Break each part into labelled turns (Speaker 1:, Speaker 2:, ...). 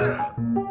Speaker 1: 了。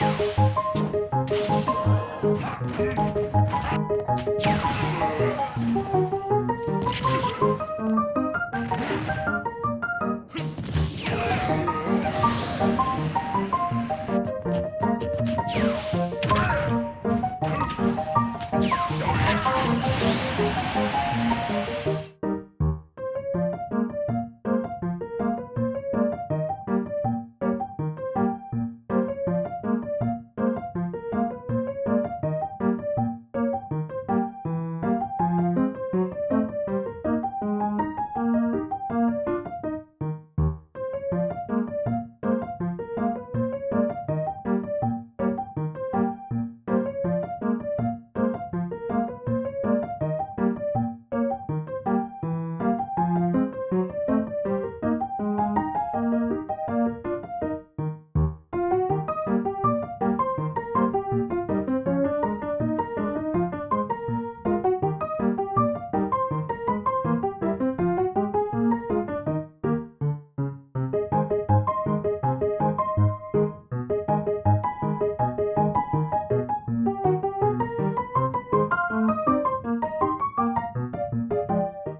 Speaker 2: you.